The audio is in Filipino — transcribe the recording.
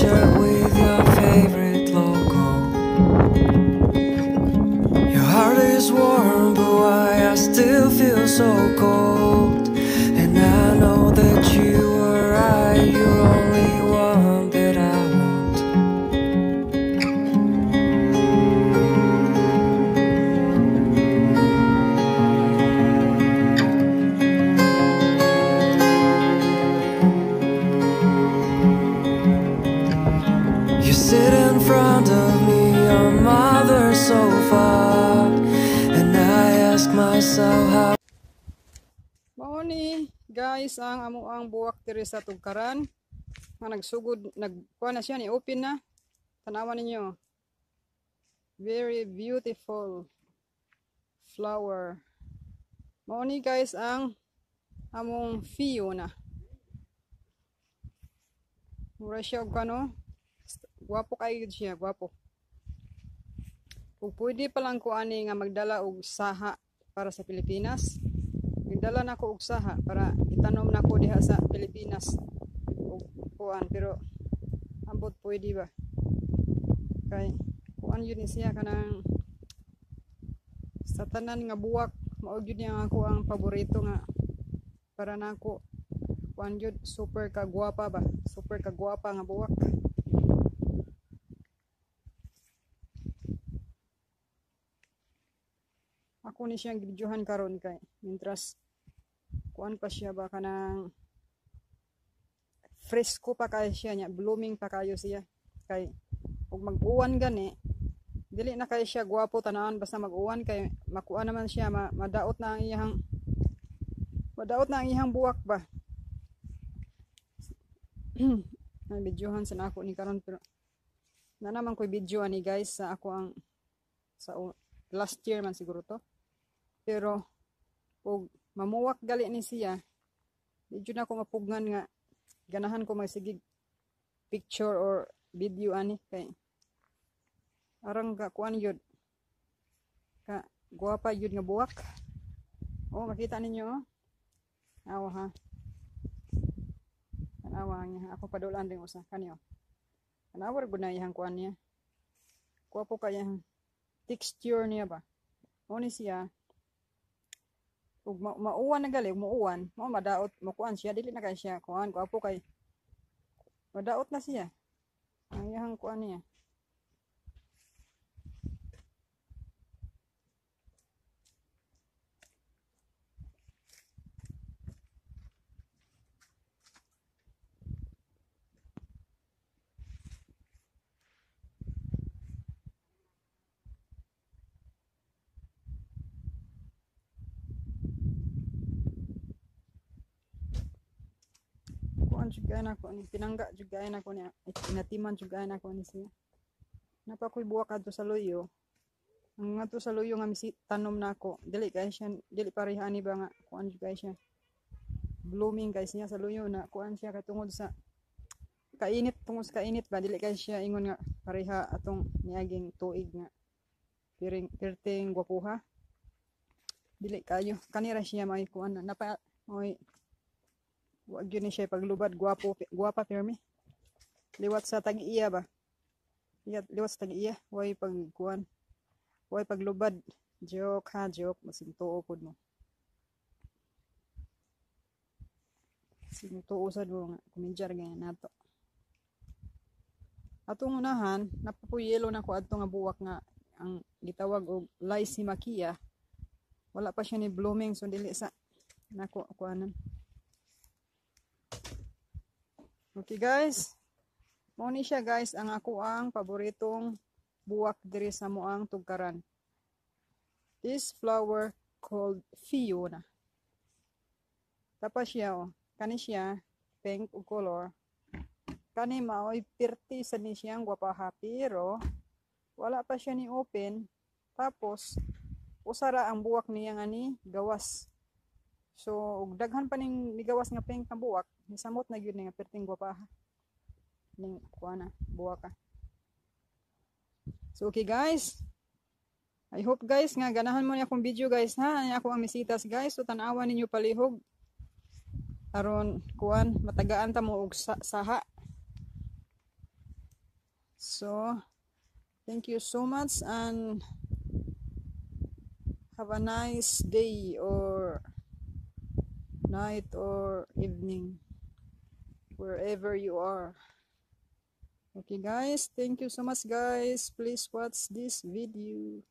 shirt with your favorite logo. Your heart is warm, but why I still feel so cold. Guys ang amo ang buwak diri sa tugkaran. Nga nagsugod nagkuha na siya ni open na. Tanawan ninyo. Very beautiful flower. Mao ni guys ang among Fiona. Mura siya og kano gwapo kayo gid siya gwapo. Kung pwede pa lang ko ani nga magdala og saha para sa Pilipinas Nagdala na ko og saha para itanom na ko diha sa Pilipinas. Og kuan pero ambot pwede ba? Kay kuan yun siya kanang sa tanan nga buwak mao gyud niya ako ang paborito nga para nako kuan yun super kagwapa ba? Super kagwapa nga buwak. Ako ni siyang gidyohan karon kay mintras kuan pa siya ba kanang fresco pa kayo siya niya blooming pa kayo siya. Kay ug mag-uwan gani. Dili na kay siya gwapo tanawan basta mag-uwan kay makuha naman siya ma, madaot na ang iyang madaot na ang iyang buwak ba? Ang videohan sa nako ni karon pero na naman ko video ani guys sa ako ang sa last year man siguro to. Pero ug mamuwak gali ni siya. Medyo na ako mapugnan nga. Ganahan ko magsigig picture or video ani kay arang ka kuan yun. Ka guwapa yun nga buwak. Oh makita ninyo oh. Awa ha. Awa niya ako padulan din usa. Kanyo. Anawar gud na iyang kuan niya. Guwapo kaya texture niya ba? Mo ni siya ug ma mauwan na gali muuwan mo madaot mo kuan siya. Dili na kay siya kuan ko apo kay madaot na siya. Ang iyang kuan niya kuan juga na ko ni. Pinangga juga na ko niya inatiman juga na ko ni siya napa koy buwak adto sa luyo ang ato sa luyo nga misi tanom na ako dili kay siya dili pareha ani ba nga kuan juga siya blooming guys niya sa luyo na kuan. Siya katungod sa kainit tungod sa kainit ba dili kay siya ingon nga pareha atong niaging tuig nga piring pirting gwapuha dili kayo kanira siya may kuan. Na napa may Wag yun siya paglubad, guwapo, guwapa pirmi. Liwat sa tag-iya ba? Liwat, liwat sa tag-iya, way pagkuan. Way paglubad. Joke ha, joke. Masintuo po mo. Sintuo sa mo nga. Kumidjar ganyan nato. Atong unahan, napapuyelo na ko adto nga buwak nga ang gitawag og Lysimakia. Wala pa siya ni blooming so dili sa nako kuanan. Okay guys. Mao ni siya guys ang ako ang paboritong buwak diri sa moang tugkaran. This flower called Fiona. Tapos siya oh. Kani siya pink ug color. Kani maoy pirti sa ni siyang gwapaha pero wala pa siya ni open. Tapos usara ang buwak niya nga ni gawas. So, ug daghan pa ning migawas nga pink nga buwak, nisamot na gyud nga perting gwapaha. Ning kuha na, buwak. So, okay guys. I hope guys nga ganahan mo ni akong video guys ha. Ani ako ang misitas guys. So, tanawan ninyo palihog. Aron kuan matagaan ta mo og sa- saha. So, thank you so much and have a nice day or night or evening wherever you are. Okay guys, thank you so much guys. Please watch this video.